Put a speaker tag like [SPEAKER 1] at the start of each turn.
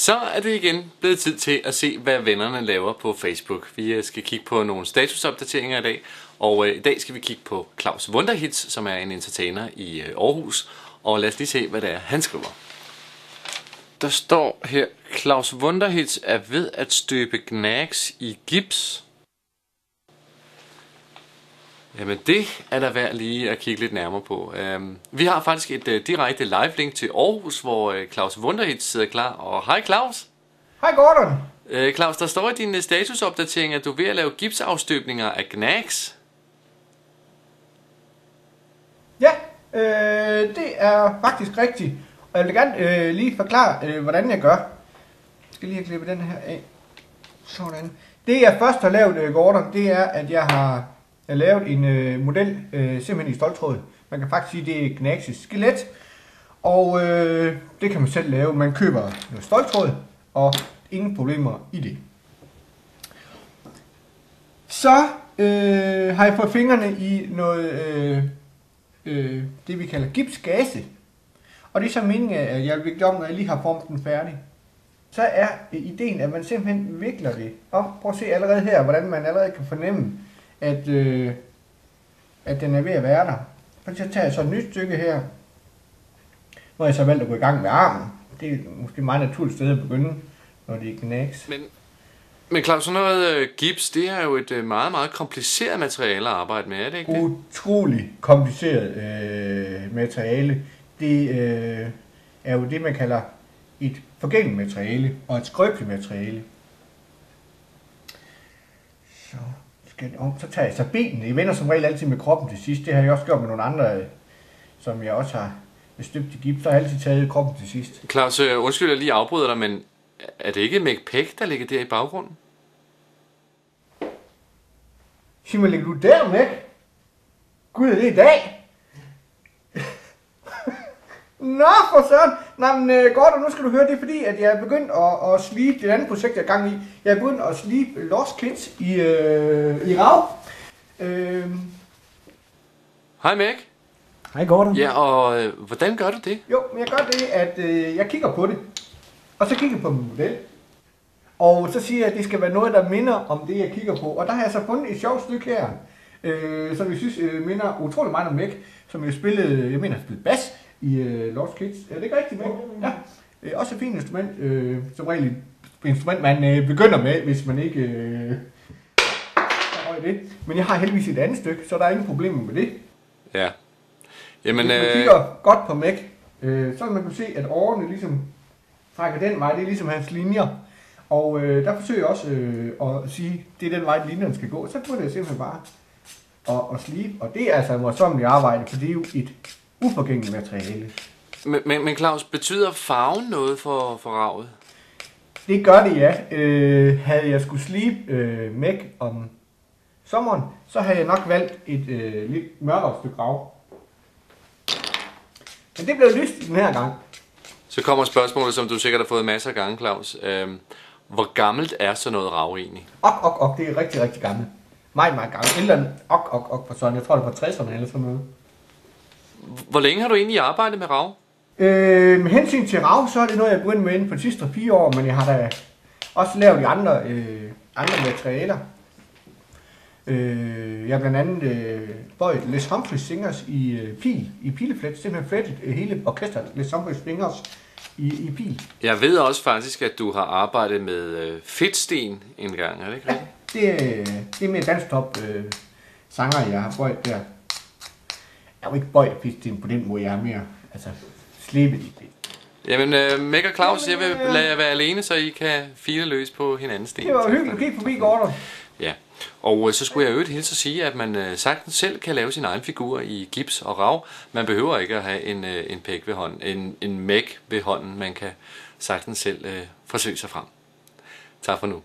[SPEAKER 1] Så er det igen blevet tid til at se, hvad vennerne laver på Facebook. Vi øh, skal kigge på nogle statusopdateringer i dag, og øh, i dag skal vi kigge på Claus Wunderhits, som er en entertainer i øh, Aarhus. Og lad os lige se, hvad det er, han skriver. Der står her, Claus Wunderhits er ved at støbe gnags i gips. Jamen det er der værd lige at kigge lidt nærmere på. Um, vi har faktisk et uh, direkte live link til Aarhus, hvor uh, Claus Wunderhit sidder klar. Og hej Claus!
[SPEAKER 2] Hej Gordon!
[SPEAKER 1] Uh, Claus, der står i din statusopdatering, at du er ved at lave gipsafstøbninger af Gnags.
[SPEAKER 2] Ja, øh, det er faktisk rigtigt. Og jeg vil gerne øh, lige forklare, øh, hvordan jeg gør. Jeg skal lige have klippet den her af. Sådan. Det jeg først har lavet, øh, Gordon, det er, at jeg har lavet en øh, model øh, simpelthen i stoltråd. Man kan faktisk sige, det er Gnaxis skelet. Og øh, det kan man selv lave. Man køber noget stoltråd, og ingen problemer i det. Så øh, har jeg fået fingrene i noget, øh, øh, det vi kalder gipsgase. Og det er så meningen, at jeg vil om, når jeg lige har formet den færdig. Så er ideen, at man simpelthen vikler det Og Prøv at se allerede her, hvordan man allerede kan fornemme, at, øh, at den er ved at være der. Så tager jeg så et nyt stykke her. Har jeg så valgt at gå i gang med armen. Det er måske et meget naturligt sted at begynde, når det er knags.
[SPEAKER 1] Men, men Claus, sådan noget øh, gips, det er jo et øh, meget, meget kompliceret materiale at arbejde med, er det ikke det?
[SPEAKER 2] Utrolig kompliceret øh, materiale. Det øh, er jo det, man kalder et forgængeligt materiale og et skrøbeligt materiale. Så skal om, så tager jeg så benene. Jeg vender som regel altid med kroppen til sidst. Det har jeg også gjort med nogle andre, øh, som jeg også har støbt i gips. Så har jeg altid taget kroppen til sidst.
[SPEAKER 1] Claus, øh, undskyld, jeg lige afbryder dig, men er det ikke McPack, der ligger der i baggrunden?
[SPEAKER 2] Sig mig, ligger du der, med? Gud, er det i dag? Nå, for søren. Nå, men uh, godt, nu skal du høre, det er fordi, at jeg er begyndt at, at slibe, det andet projekt, jeg er gang i, jeg er begyndt at slibe Lost Kids i, uh, i rav. Uh,
[SPEAKER 1] Hej Mac.
[SPEAKER 2] Hej Gordon.
[SPEAKER 1] Ja, og øh, hvordan gør du det?
[SPEAKER 2] Jo, men jeg gør det, at øh, jeg kigger på det, og så kigger jeg på min model. Og så siger jeg, at det skal være noget, der minder om det, jeg kigger på. Og der har jeg så fundet et sjovt stykke her, øh, som jeg synes øh, minder utrolig meget om Mac, som jeg spillede, jeg mener, jeg spillede bas i øh, Lost Kids. Er det ikke rigtigt, Mac? Ja. Øh, også et fint instrument, øh, som regel et instrument, man øh, begynder med, hvis man ikke øh, det. Men jeg har heldigvis et andet stykke, så der er ingen problemer med det.
[SPEAKER 1] Ja. Jamen,
[SPEAKER 2] Hvis man
[SPEAKER 1] øh,
[SPEAKER 2] kigger godt på Mac, øh, så man kunne se, at årene ligesom trækker den vej. Det er ligesom hans linjer. Og øh, der forsøger jeg også øh, at sige, det er den vej, linjerne skal gå. Så burde jeg simpelthen bare at, at slibe. Og det er altså et morsommeligt arbejde, for det er jo et uforgængeligt materiale.
[SPEAKER 1] men, men, men Claus, betyder farven noget for, for ravet?
[SPEAKER 2] Det gør det, ja. Øh, havde jeg skulle slibe øh, Mac om sommeren, så havde jeg nok valgt et øh, lidt mørkere stykke grav. Men det blev lyst den her gang.
[SPEAKER 1] Så kommer spørgsmålet, som du sikkert har fået masser af gange, Claus. Øhm, hvor gammelt er så noget rav egentlig?
[SPEAKER 2] Ok, ok, ok, det er rigtig, rigtig gammelt. Meget, meget gammelt. Eller ok, ok, ok for sådan. Jeg tror, det på 60'erne eller sådan noget.
[SPEAKER 1] Hvor længe har du egentlig arbejdet med rav?
[SPEAKER 2] Øh, med hensyn til rav, så er det noget, jeg begyndt med inden for de sidste 4 år, men jeg har da også lavet de andre, øh, andre materialer. Øh, jeg har blandt andet øh, bøjet Les Humphreys Singers i øh, pil, i pileflet, simpelthen flettet øh, hele orkestret Les Humphreys Singers i, i pil.
[SPEAKER 1] Jeg ved også faktisk, at du har arbejdet med øh, fedtsten en gang, er det ikke rigtigt?
[SPEAKER 2] Det, er- det er mere dansktop øh, sanger, jeg har bøjet der. Har jo ikke bøjet pisten på den måde, jeg er mere altså, slebet i det.
[SPEAKER 1] Jamen, øh, Meg og Claus, jeg vil lade jer være alene, så I kan file løs på hinandens sten.
[SPEAKER 2] Det var hyggeligt at kigge forbi, Gordon.
[SPEAKER 1] Ja, og øh, så skulle jeg øvrigt hilse at sige, at man øh, sagtens selv kan lave sin egen figur i gips og rav. Man behøver ikke at have en, øh, en pæk ved hånden, en, en mæk ved hånden. Man kan sagtens selv øh, forsøge sig frem. Tak for nu.